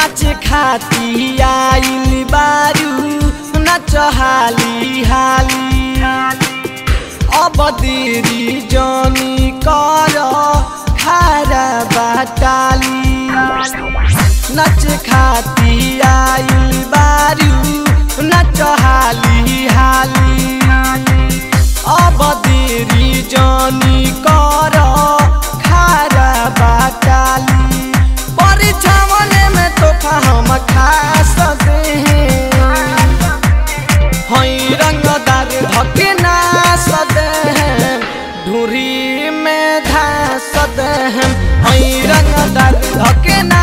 नाच खाती आइल बारू नाच हाली। हाली अब देरी जनी कर, खारा बाटाली। नाच खाती आइल बारू नाच हाली। हाली अब देरी धास दे रंग हई के ना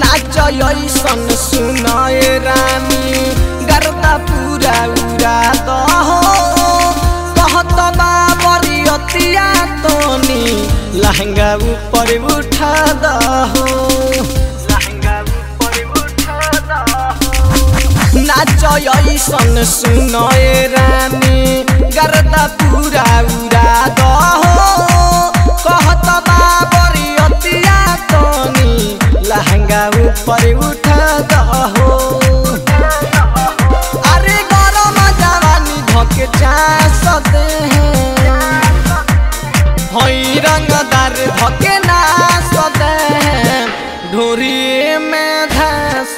नाच ऐसन सुनाए रानी गर्दा पूरा उड़ा दहो कहत बाबरी अतिया तोनी, लहंगा ऊपर उठा दहो लहंगा ऊपर उठा दहो नाच ऐसन सुनाए रानी गर्दा पूरा उड़ा ऊपर उठा दहो अरे गरम जवानी धके सकते हैं। हई रंगदार धोके ना सते हैं। ढोरी में धस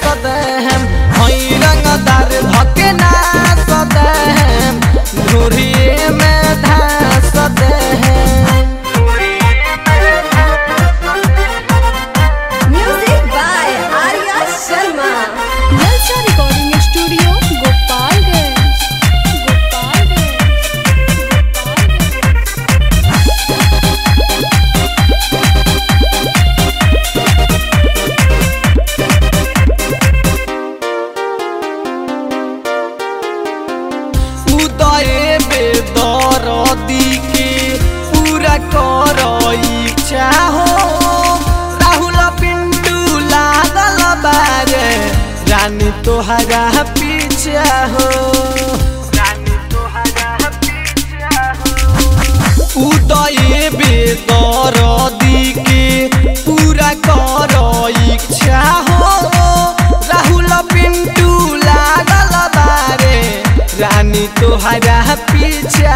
हैं। हई रंगदार धोके नास कर इच्छा हो राहुल पिंडू लागल बारे रानी तोहरा पीछा हो उदय बेतर दी के पूरा कर इच्छा हो राहुल पिंटू लागल बारे रानी तोहरा पीछा